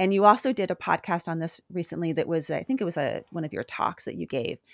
And you also did a podcast on this recently that was, I think it was a one of your talks that you gave.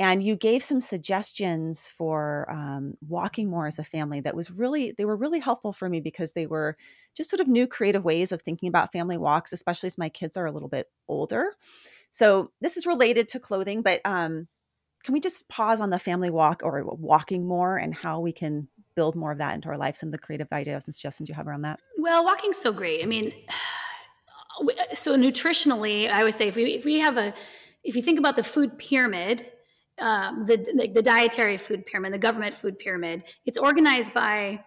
And you gave some suggestions for um, walking more as a family that was really, they were really helpful for me because they were just sort of new creative ways of thinking about family walks, especially as my kids are a little bit older. So this is related to clothing, but um, can we just pause on the family walk or walking more and how we can build more of that into our life? Some of the creative ideas and suggestions you have around that. Well, walking's so great. I mean, so nutritionally, I would say if we if we have a if you think about the food pyramid, um, the like the dietary food pyramid, the government food pyramid, it's organized by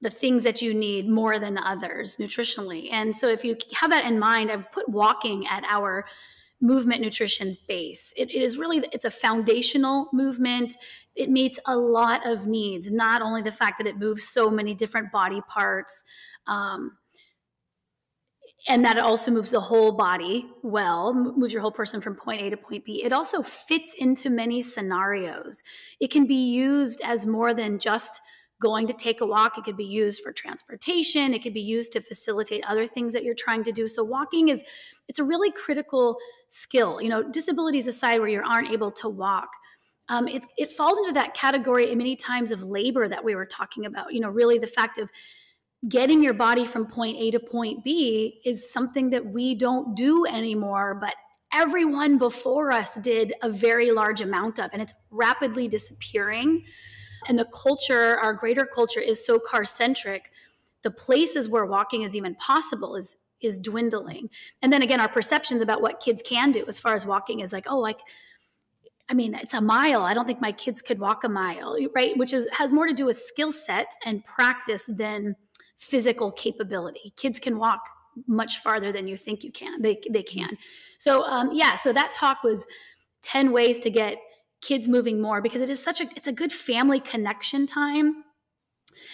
the things that you need more than others nutritionally. And so if you have that in mind, I've put walking at our movement nutrition base. It, it is really it's a foundational movement. It meets a lot of needs. Not only the fact that it moves so many different body parts, um, and that also moves the whole body well, moves your whole person from point A to point B. It also fits into many scenarios. It can be used as more than just going to take a walk. It could be used for transportation. It could be used to facilitate other things that you're trying to do. So walking is it's a really critical skill. You know, disabilities aside, where you aren't able to walk. Um, it, it falls into that category many times of labor that we were talking about. You know, really the fact of getting your body from point A to point B is something that we don't do anymore, but everyone before us did a very large amount of, and it's rapidly disappearing. And the culture, our greater culture, is so car centric. The places where walking is even possible is is dwindling. And then again, our perceptions about what kids can do as far as walking is like, oh, like I mean, it's a mile. I don't think my kids could walk a mile, right? Which is has more to do with skill set and practice than physical capability. Kids can walk much farther than you think you can. They they can. So um, yeah, so that talk was ten ways to get kids moving more because it is such a it's a good family connection time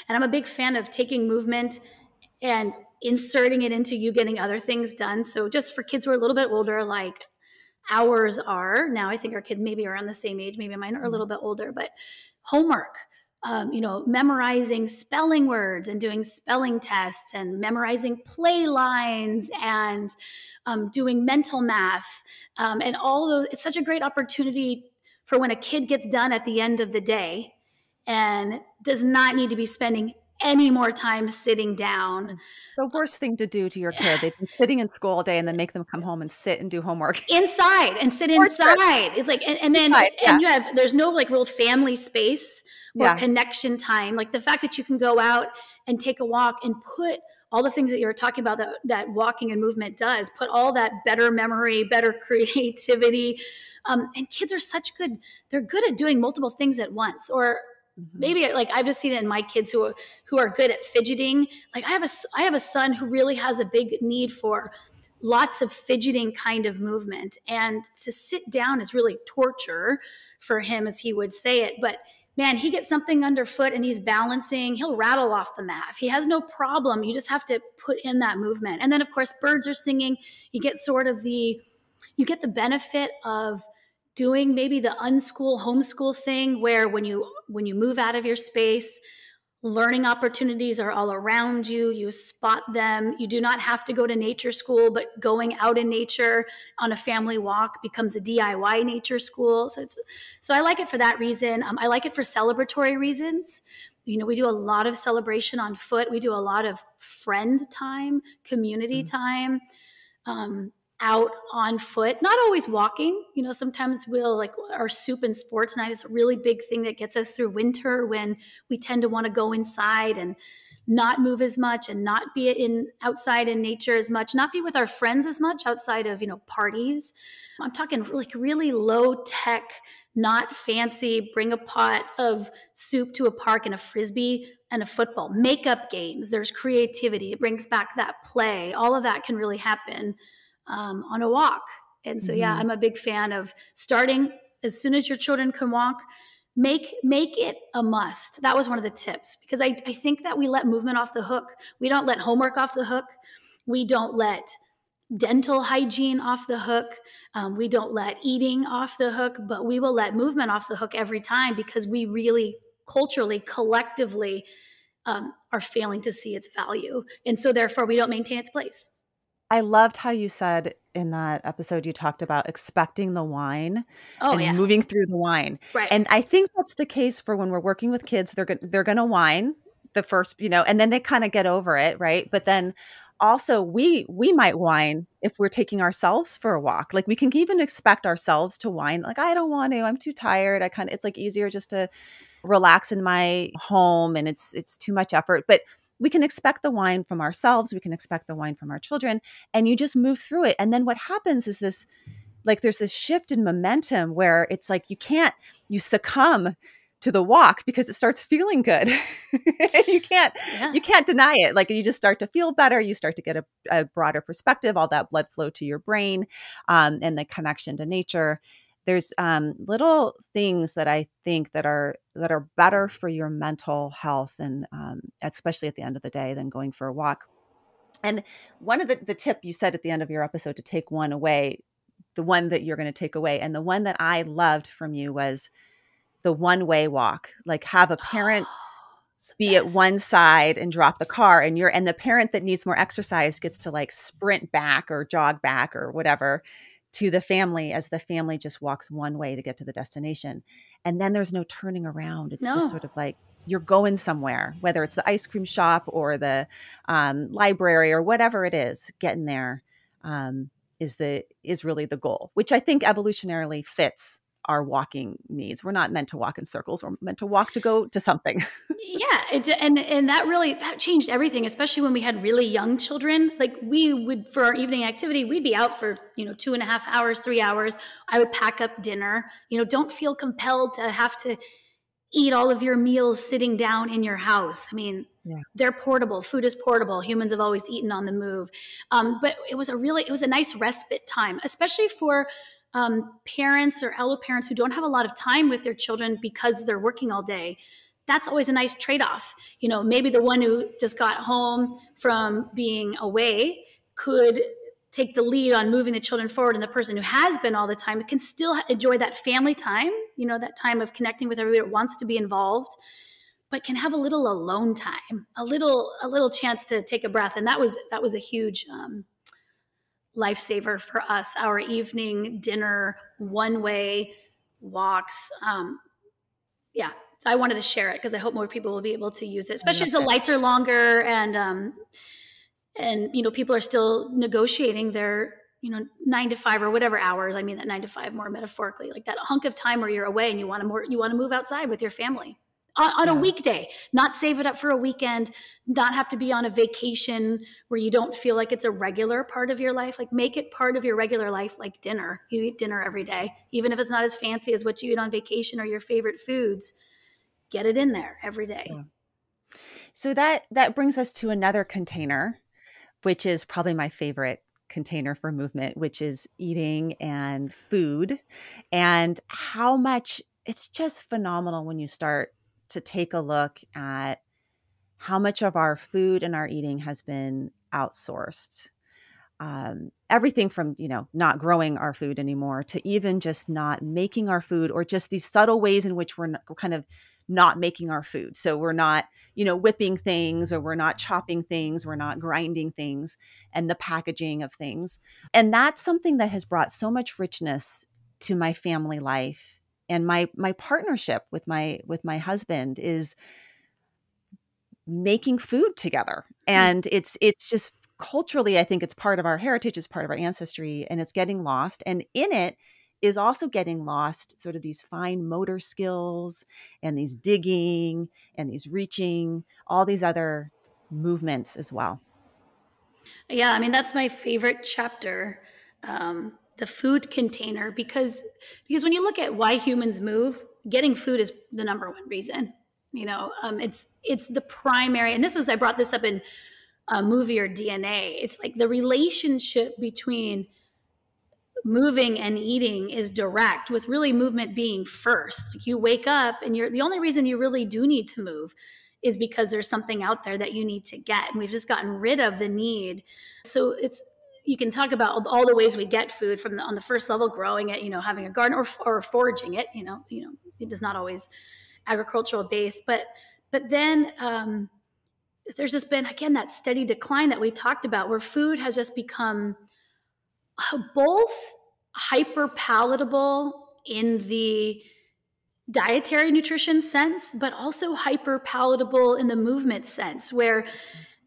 and i'm a big fan of taking movement and inserting it into you getting other things done so just for kids who are a little bit older like ours are now i think our kids maybe are around the same age maybe mine are a little bit older but homework um, you know memorizing spelling words and doing spelling tests and memorizing play lines and um, doing mental math um, and all those it's such a great opportunity for when a kid gets done at the end of the day and does not need to be spending any more time sitting down. It's the worst thing to do to your kid. They've been sitting in school all day and then make them come home and sit and do homework inside and sit inside. It's like, and, and then, inside, yeah. and you have, there's no like real family space or yeah. connection time. Like the fact that you can go out and take a walk and put all the things that you were talking about that, that walking and movement does, put all that better memory, better creativity, um, and kids are such good, they're good at doing multiple things at once. Or mm-hmm. maybe like I've just seen it in my kids who are, who are good at fidgeting. Like I have a, I have a son who really has a big need for lots of fidgeting kind of movement. And to sit down is really torture for him, as he would say it. But man, he gets something underfoot and he's balancing, he'll rattle off the mat. He has no problem. You just have to put in that movement. And then, of course, birds are singing. You get sort of the, you get the benefit of doing maybe the unschool homeschool thing where when you when you move out of your space learning opportunities are all around you you spot them. You do not have to go to nature school but going out in nature on a family walk becomes a diy nature school. So it's so i like it for that reason. Um, i like it for celebratory reasons. You know we do a lot of celebration on foot. We do a lot of friend time community mm-hmm. time. Um, out on foot, not always walking. You know, sometimes we'll like our soup and sports night is a really big thing that gets us through winter when we tend to want to go inside and not move as much and not be in outside in nature as much, not be with our friends as much outside of, you know, parties. I'm talking like really low tech, not fancy, bring a pot of soup to a park and a frisbee and a football, makeup games. There's creativity. It brings back that play. All of that can really happen um, on a walk. And so, mm-hmm. yeah, I'm a big fan of starting as soon as your children can walk. Make make it a must. That was one of the tips because I, I think that we let movement off the hook. We don't let homework off the hook. We don't let dental hygiene off the hook. Um, we don't let eating off the hook, but we will let movement off the hook every time because we really culturally, collectively, um, are failing to see its value. And so, therefore, we don't maintain its place. I loved how you said in that episode you talked about expecting the whine oh, and yeah. moving through the whine. Right. And I think that's the case for when we're working with kids. They're go- they're going to whine the first, you know, and then they kind of get over it, right? But then also we we might whine if we're taking ourselves for a walk. Like we can even expect ourselves to whine. Like I don't want to. I'm too tired. I kind of it's like easier just to relax in my home and it's it's too much effort. But we can expect the whine from ourselves we can expect the whine from our children and you just move through it and then what happens is this like there's this shift in momentum where it's like you can't you succumb to the walk because it starts feeling good you can't yeah. you can't deny it like you just start to feel better you start to get a, a broader perspective all that blood flow to your brain um, and the connection to nature there's um, little things that I think that are that are better for your mental health, and um, especially at the end of the day, than going for a walk. And one of the the tip you said at the end of your episode to take one away, the one that you're going to take away, and the one that I loved from you was the one way walk. Like have a parent. be best. at one side and drop the car and you're and the parent that needs more exercise gets to like sprint back or jog back or whatever to the family as the family just walks one way to get to the destination. And then there's no turning around. It's no. just sort of like you're going somewhere, whether it's the ice cream shop or the um, library or whatever it is, getting there um, is the is really the goal, which I think evolutionarily fits our walking needs. We're not meant to walk in circles. We're meant to walk to go to something. yeah, it, and and that really that changed everything, especially when we had really young children. Like we would for our evening activity, we'd be out for you know two and a half hours, three hours. I would pack up dinner. You know, don't feel compelled to have to eat all of your meals sitting down in your house. I mean, yeah. they're portable. Food is portable. Humans have always eaten on the move. Um, but it was a really, it was a nice respite time, especially for um, parents or elder parents who don't have a lot of time with their children because they're working all day that's always a nice trade-off. You know maybe the one who just got home from being away could take the lead on moving the children forward and the person who has been all the time can still enjoy that family time you know that time of connecting with everybody that wants to be involved but can have a little alone time a little a little chance to take a breath. And that was that was a huge um, lifesaver for us. Our evening dinner, one way walks. Um, yeah, I wanted to share it because I hope more people will be able to use it, especially as the lights are longer and um, and you know people are still negotiating their you know nine to five or whatever hours. I mean that nine to five more metaphorically, like that hunk of time where you're away and you want to more you want to move outside with your family on, on yeah. a weekday, not save it up for a weekend, not have to be on a vacation where you don't feel like it's a regular part of your life. Like make it part of your regular life, like dinner. You eat dinner every day, even if it's not as fancy as what you eat on vacation or your favorite foods. Get it in there every day. Yeah. So that that brings us to another container, which is probably my favorite container for movement, which is eating and food, and how much it's just phenomenal when you start to take a look at how much of our food and our eating has been outsourced. Um, everything from you know not growing our food anymore to even just not making our food or just these subtle ways in which we're, we're kind of not making our food so we're not you know whipping things or we're not chopping things we're not grinding things and the packaging of things and that's something that has brought so much richness to my family life and my my partnership with my with my husband is making food together. Mm. and it's it's just culturally i think it's part of our heritage it's part of our ancestry and it's getting lost. And in it is also getting lost sort of these fine motor skills and these digging and these reaching all these other movements as well. Yeah i mean that's my favorite chapter um, the food container because because when you look at why humans move getting food is the number one reason you know um, it's it's the primary and this was i brought this up in a Move Your DNA it's like the relationship between moving and eating is direct with really movement being first. Like you wake up and you're the only reason you really do need to move is because there's something out there that you need to get and we've just gotten rid of the need. So it's you can talk about all the ways we get food from the, on the first level, growing it, you know, having a garden or, or foraging it, you know, you know, it is not always agricultural based, but, but then, um, there's just been again that steady decline that we talked about where food has just become uh, both hyper palatable in the dietary nutrition sense but also hyper palatable in the movement sense where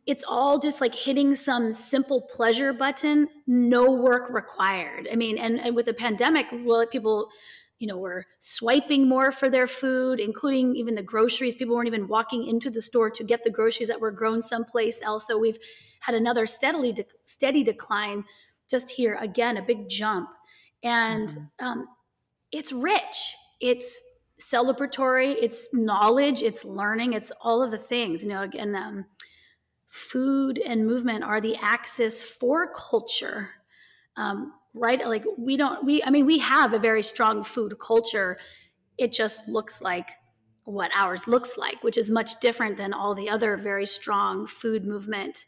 it's all just like hitting some simple pleasure button no work required. I mean and, and with the pandemic well people you know were swiping more for their food including even the groceries. People weren't even walking into the store to get the groceries that were grown someplace else. So we've had another steadily de- steady decline just here again a big jump. And mm-hmm. um, it's rich. It's celebratory. It's knowledge. It's learning. It's all of the things. You know again um, food and movement are the axis for culture. Um, right? Like we don't we i mean we have a very strong food culture. It just looks like what ours looks like which is much different than all the other very strong food movement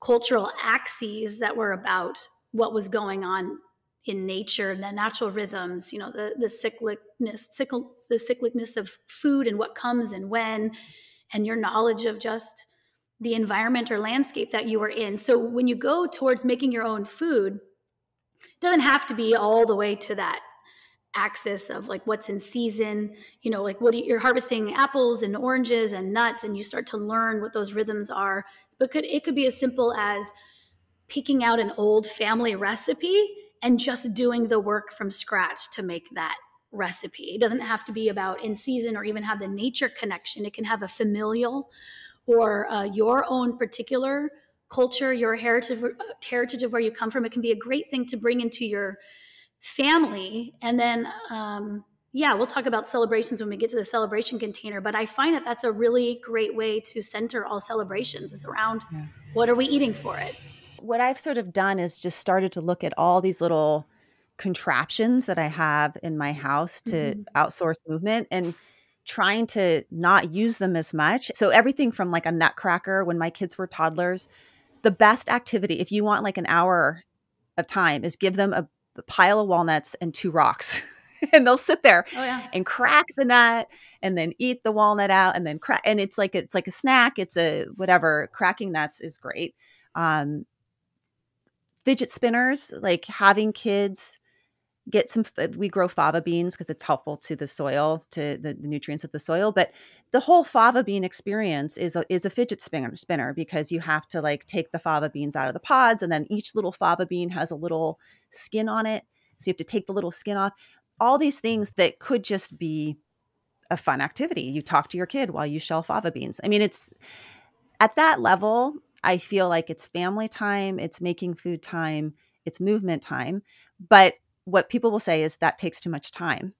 cultural axes that were about what was going on in nature the natural rhythms you know the the cyclicness cycle the cyclicness of food and what comes and when and your knowledge of just the environment or landscape that you are in. So when you go towards making your own food it doesn't have to be all the way to that axis of like what's in season. You know like what you, you're harvesting apples and oranges and nuts and you start to learn what those rhythms are. But could it could be as simple as picking out an old family recipe and just doing the work from scratch to make that recipe. It doesn't have to be about in season or even have the nature connection. It can have a familial or uh, your own particular culture, your heritage, heritage of where you come from. It can be a great thing to bring into your family. And then, um, yeah, we'll talk about celebrations when we get to the celebration container. But I find that that's a really great way to center all celebrations. Is around yeah. what are we eating for it. What I've sort of done is just started to look at all these little contraptions that I have in my house to mm-hmm. outsource movement and trying to not use them as much. So everything from like a nutcracker when my kids were toddlers the best activity if you want like an hour of time is give them a, a pile of walnuts and two rocks and they'll sit there oh, yeah. and crack the nut and then eat the walnut out and then crack and it's like it's like a snack it's a whatever cracking nuts is great um fidget spinners like having kids get some uh, we grow fava beans because it's helpful to the soil to the, the, nutrients of the soil but the whole fava bean experience is a, is a fidget spinner spinner because you have to like take the fava beans out of the pods and then each little fava bean has a little skin on it so you have to take the little skin off. All these things that could just be a fun activity. You talk to your kid while you shell fava beans. I mean it's at that level i feel like it's family time it's making food time it's movement time but what people will say is that takes too much time.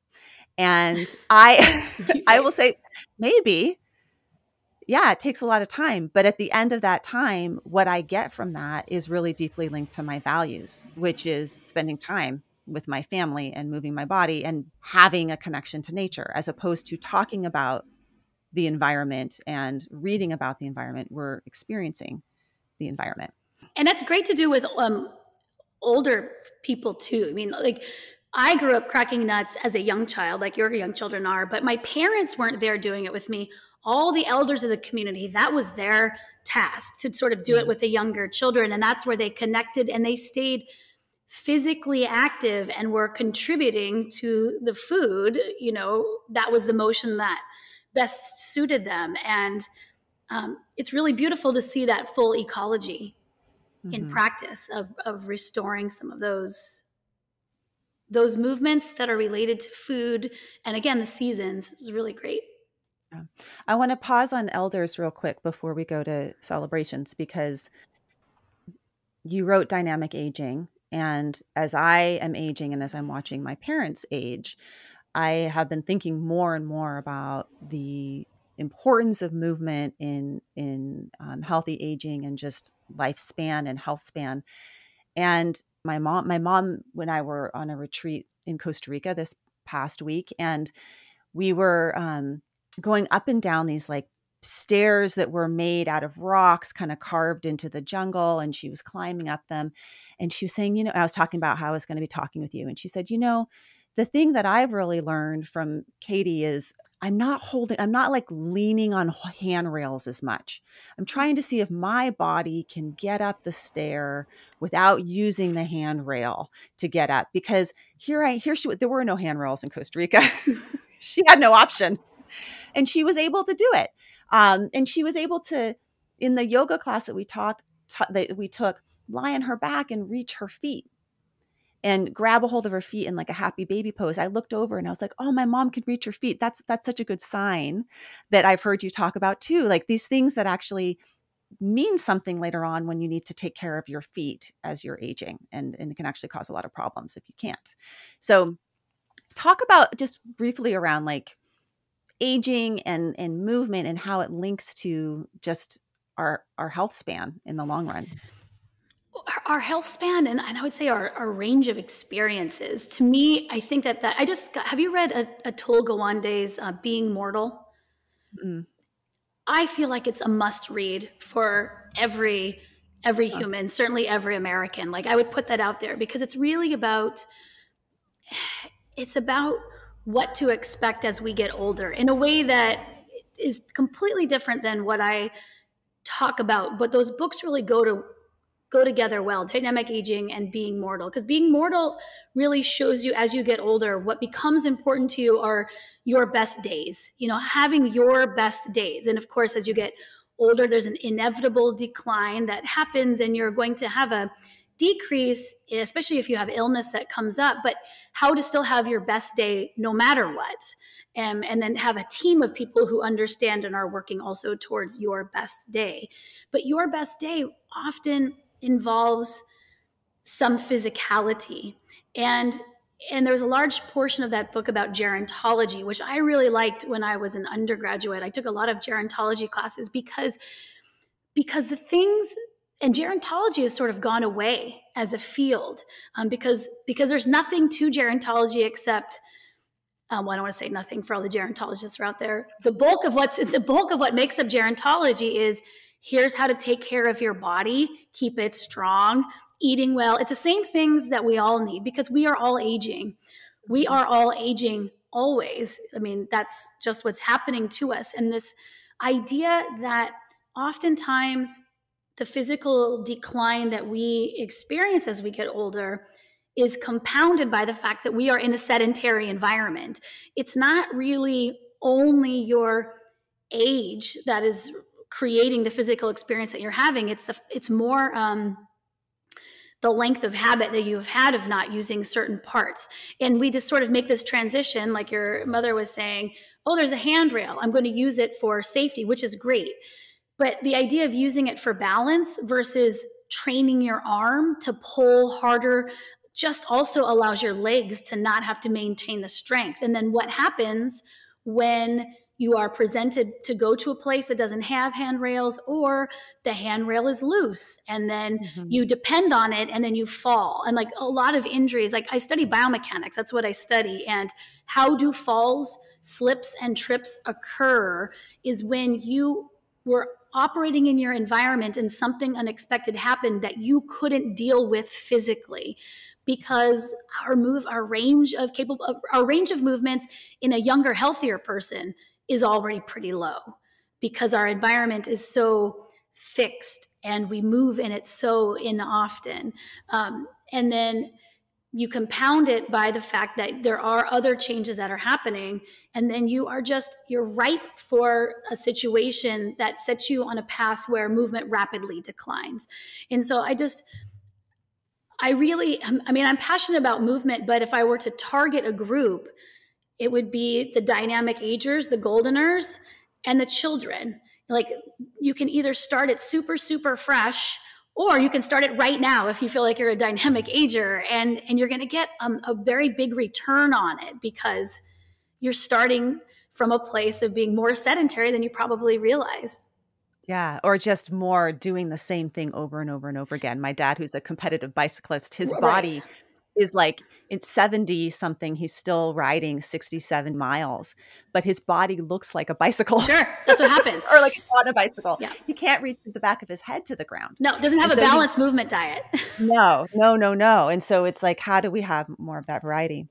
And I I will say maybe. Yeah, it takes a lot of time, but at the end of that time, what I get from that is really deeply linked to my values, which is spending time with my family and moving my body and having a connection to nature as opposed to talking about the environment and reading about the environment we're experiencing the environment. And that's great to do with um, older people too. I mean, like I grew up cracking nuts as a young child, like your young children are, but my parents weren't there doing it with me. All the elders of the community, that was their task to sort of do it mm-hmm. with the younger children. And that's where they connected and they stayed physically active and were contributing to the food. You know, that was the motion that best suited them. And um, it's really beautiful to see that full ecology mm-hmm. in practice of of restoring some of those those movements that are related to food and again the seasons is really great yeah. i want to pause on elders real quick before we go to celebrations because you wrote dynamic aging and as i am aging and as i'm watching my parents age i have been thinking more and more about the importance of movement in in um, healthy aging and just lifespan and health span. And my mom, my mom, when I were on a retreat in Costa Rica this past week, and we were um, going up and down these like stairs that were made out of rocks, kind of carved into the jungle, and she was climbing up them. And she was saying, you know, I was talking about how I was going to be talking with you, and she said, you know, the thing that I've really learned from Katy is I'm not holding, I'm not like leaning on handrails as much. I'm trying to see if my body can get up the stair without using the handrail to get up because here I, here she, there were no handrails in Costa Rica. she had no option and she was able to do it. Um, and she was able to, in the yoga class that we talked, that we took, lie on her back and reach her feet and grab a hold of her feet in like a happy baby pose. I looked over and I was like, "Oh, my mom can reach her feet." That's that's such a good sign that I've heard you talk about too. Like these things that actually mean something later on when you need to take care of your feet as you're aging and and it can actually cause a lot of problems if you can't. So talk about just briefly around like aging and and movement and how it links to just our our health span in the long run our health span and, and I would say our, our range of experiences. To me, I think that that I just got, have you read Atul Gawande's uh, Being Mortal? Mm. I feel like it's a must read for every every yeah. human, certainly every American. Like I would put that out there because it's really about it's about what to expect as we get older in a way that is completely different than what I talk about. But those books really go to go together well dynamic aging and being mortal. Because being mortal really shows you as you get older what becomes important to you are your best days you know having your best days. And of course as you get older there's an inevitable decline that happens and you're going to have a decrease especially if you have illness that comes up but how to still have your best day no matter what. Um, and then have a team of people who understand and are working also towards your best day. But your best day often involves some physicality and and there was a large portion of that book about gerontology which i really liked when i was an undergraduate i took a lot of gerontology classes because because the things and gerontology has sort of gone away as a field um, because because there's nothing to gerontology except um, well, I don't want to say nothing for all the gerontologists are out there. The bulk of what's the bulk of what makes up gerontology is here's how to take care of your body, keep it strong, eating well. It's the same things that we all need because we are all aging. We are all aging always. I mean, that's just what's happening to us. And this idea that oftentimes the physical decline that we experience as we get older is compounded by the fact that we are in a sedentary environment. It's not really only your age that is creating the physical experience that you're having it's the it's more um, the length of habit that you have had of not using certain parts. And we just sort of make this transition like your mother was saying oh there's a handrail. I'm going to use it for safety which is great. But the idea of using it for balance versus training your arm to pull harder just also allows your legs to not have to maintain the strength. And then what happens when you are presented to go to a place that doesn't have handrails or the handrail is loose and then mm-hmm. you depend on it and then you fall and like a lot of injuries like i study biomechanics that's what i study and how do falls slips and trips occur is when you were operating in your environment and something unexpected happened that you couldn't deal with physically because our move our range of capable our range of movements in a younger healthier person is already pretty low because our environment is so fixed and we move in it so in often. Um, and then you compound it by the fact that there are other changes that are happening and then you are just you're ripe for a situation that sets you on a path where movement rapidly declines and so i just i really i mean i'm passionate about movement but if i were to target a group it would be the dynamic agers, the goldeners, and the children. Like you can either start it super, super fresh, or you can start it right now if you feel like you're a dynamic ager, and and you're going to get um, a very big return on it because you're starting from a place of being more sedentary than you probably realize. Yeah, or just more doing the same thing over and over and over again. My dad, who's a competitive bicyclist, his right. body is like it's 70 something he's still riding 67 miles but his body looks like a bicycle sure that's what happens. or like on a bicycle. Yeah. He can't reach the back of his head to the ground. No doesn't have and a so balanced movement diet. No no no no. And so it's like how do we have more of that variety